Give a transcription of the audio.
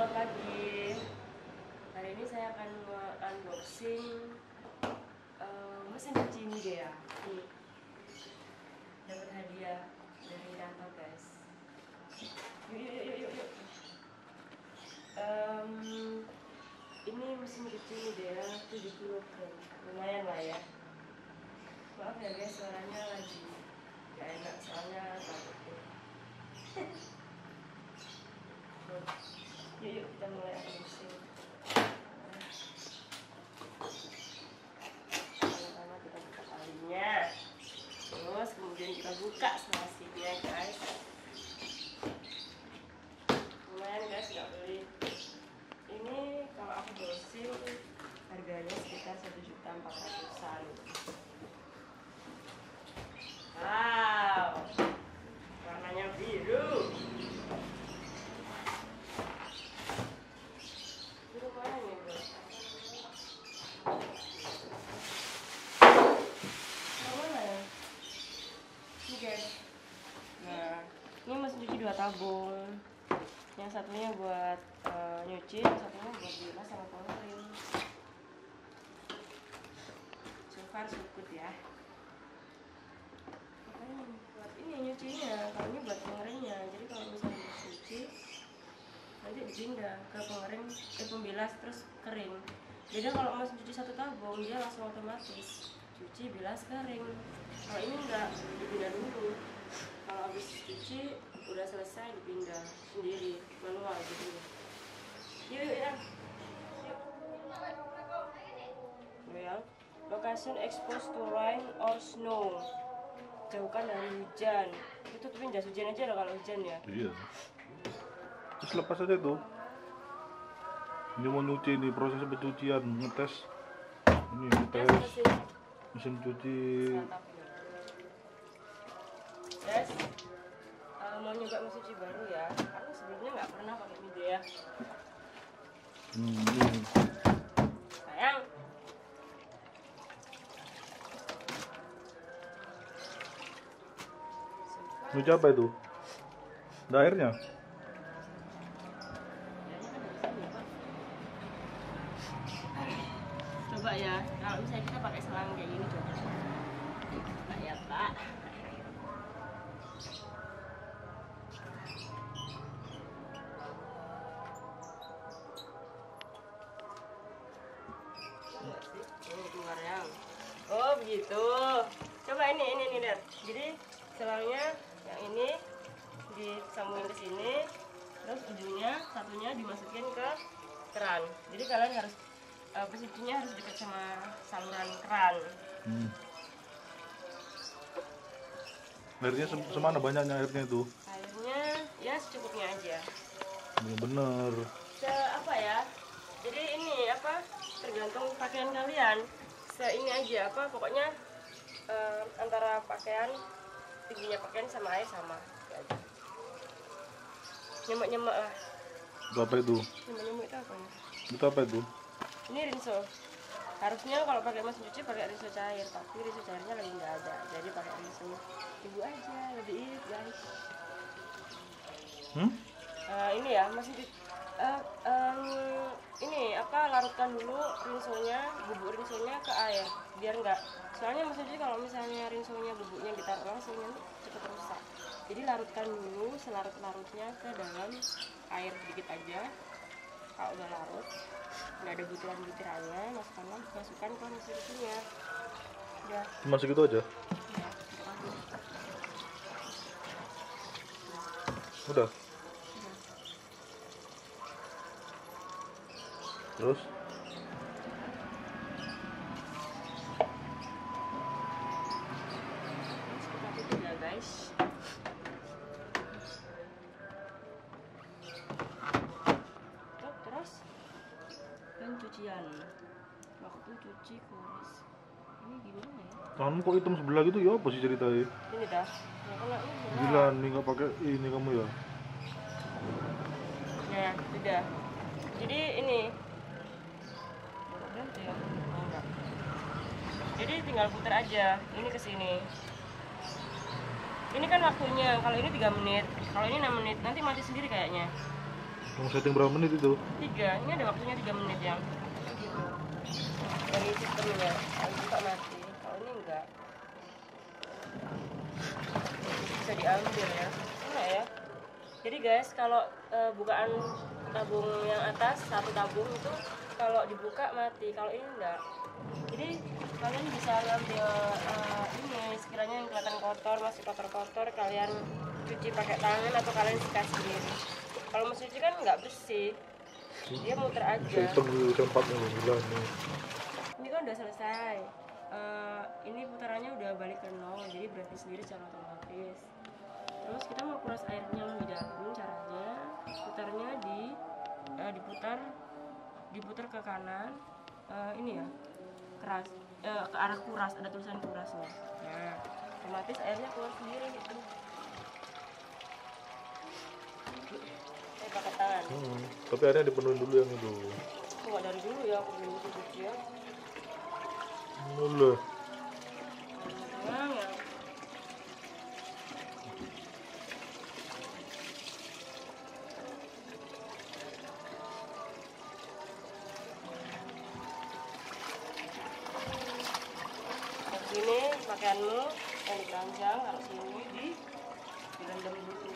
selamat pagi. Hari ini saya akan unboxing eh, mesin cuci ya. Ini dapat hadiah dari kantor guys. Yuk yuk yuk yuk. Em, ini mesin cuci ini deh ya, 7 kg. Lumayan lah ya. Maaf ya guys, suaranya lagi gak enak soalnya takut deh. Yuk, yuk kita mulai unboxing. Pertama kita buka talinya. Terus kemudian kita buka selasinya guys. Lumayan guys nggak beli. Ini kalau aku browsing harganya sekitar satu juta empat ratusan. Wow, warnanya biru. Ini lumayan ya bro. Yang mana ya? Ini guys. Nah, ini mesin tabung. Yang satunya buat eh, nyuci, yang satunya buat bilas sama pengering. So far so good ya. Buat ini nyucinya, kalau ini buat pengeringnya. Jadi kalau misalnya cuci, nanti dipindah ke pengering ke pembilas terus kering beda kalau mesin cuci satu tabung dia langsung otomatis cuci bilas kering kalau ini enggak dipindah dulu kalau habis cuci udah selesai dipindah sendiri manual gitu. Yuk yuk ya. Well location exposed to rain or snow. Jauhkan dari hujan. Itu tutupin jas hujan aja lah kalau hujan ya. Iya. Terus lepas aja tuh. Ini mau nyuci ini proses pencucian ngetes. Ini Tes ngetes mesin cuci. Eh, mau nyoba mesin cuci baru ya. Aku sebelumnya nggak pernah pakai Midea. Hmm, ini. Sayang. Nyuci apa itu? Ada airnya? Coba ya, kalau misalnya kita pakai selang kayak gini coba. Coba ya Pak. Begitu. Coba ini ini nih lihat. Jadi selangnya yang ini disambungin ke sini, terus ujungnya satunya dimasukin ke keran. Jadi kalian harus uh, posisinya harus dekat sama saluran keran. Hmm. Airnya sem- semana banyaknya airnya itu? Airnya ya secukupnya aja. Ini bener. Se apa ya? Jadi ini apa? Tergantung pakaian kalian. Se ini aja apa? Pokoknya eh, antara pakaian tingginya pakaian sama air sama. Aja. Nyemek-nyemek lah. Itu apa itu? Nyemek-nyemek itu apa ya? Itu apa itu? Ini rinso. Harusnya kalau pakai mesin cuci pakai rinso cair, tapi rinso cairnya lagi nggak ada. Jadi pakai rinso ibu aja lebih irit guys. Hmm? Eh, ini ya mesin cuci. eh, apa larutkan dulu rinsonya, bubuk rinsonya ke air biar enggak. Soalnya cuci kalau misalnya rinsonya bubuknya ditaruh langsung nanti cepet rusak. Jadi larutkan dulu selarut-larutnya ke dalam air sedikit aja. Kalau udah larut, nggak ada butiran-butirannya, masukkan masukkan ke mesin cucinya. Udah, Cuma segitu aja? ya. Udah? Terus? Ya guys. Tuh, terus waktu cuci kuris ini gimana ya kok hitam sebelah gitu ya apa sih ceritanya? ini dah ini Gila nih nggak pakai ini kamu ya? nah sudah jadi ini Ya? Enggak. jadi tinggal putar aja ini ke sini. Ini kan waktunya kalau ini 3 menit. Kalau ini 6 menit nanti mati sendiri kayaknya. Mau setting berapa menit itu? tiga ini ada waktunya tiga menit ya. Gitu dari sistemnya kalau buka mati. Kalau ini enggak. Bisa diambil ya. Enggak ya. Jadi guys kalau eh, bukaan tabung yang atas satu tabung itu kalau dibuka mati kalau ini enggak. Jadi kalian bisa ngambil eh, ini sekiranya yang kelihatan kotor masih kotor-kotor kalian cuci pakai tangan atau kalian sikat sendiri. Kalau mesin cuci kan nggak bersih. Dia muter aja. Bisa hitam dulu nih. ini. Kan udah selesai. Eh, ini putarannya udah balik ke nol jadi berhenti sendiri secara otomatis. Terus kita mau kuras airnya lebih dahulu caranya diputar ke kanan Eh, ini ya keras eh, ke arah kuras ada tulisan kurasnya nah otomatis airnya keluar sendiri gitu saya pakai tangan Hmm, tapi akhirnya dipenuhin dulu yang itu. Nggak dari dulu ya aku belum cuci ya Mulai. Tenang ya. Sini pakaianmu yang di keranjang taruh sini di direndam dulu